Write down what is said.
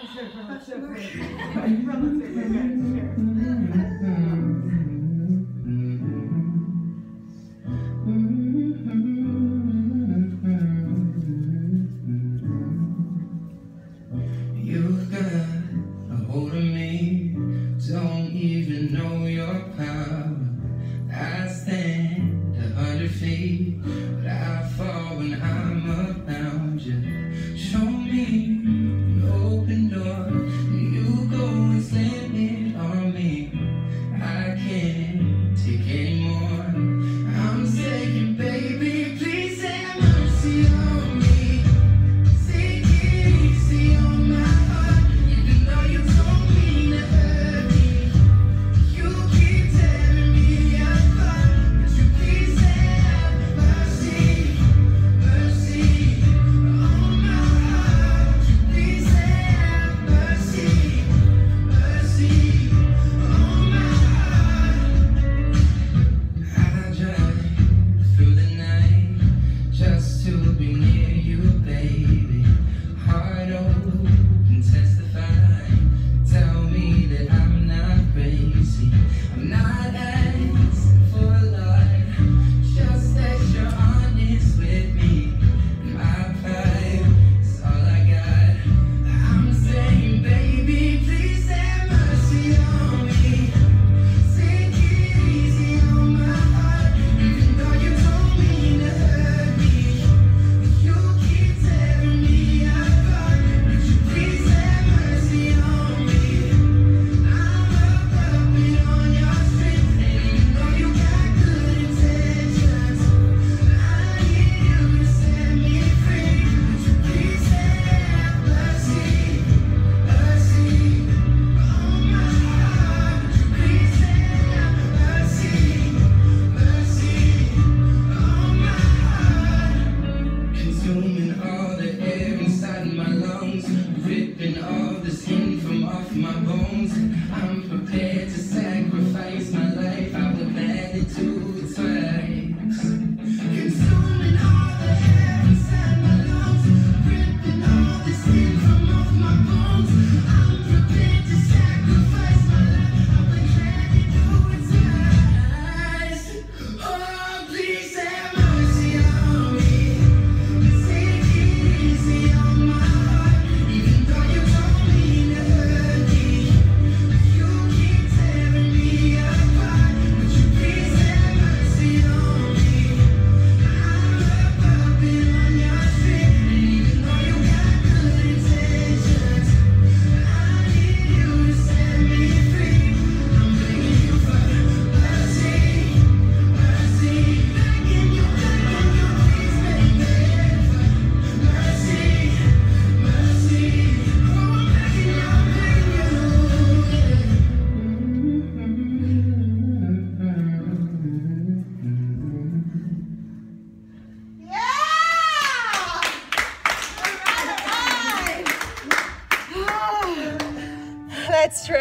You've Let's try.